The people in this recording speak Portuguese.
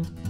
Música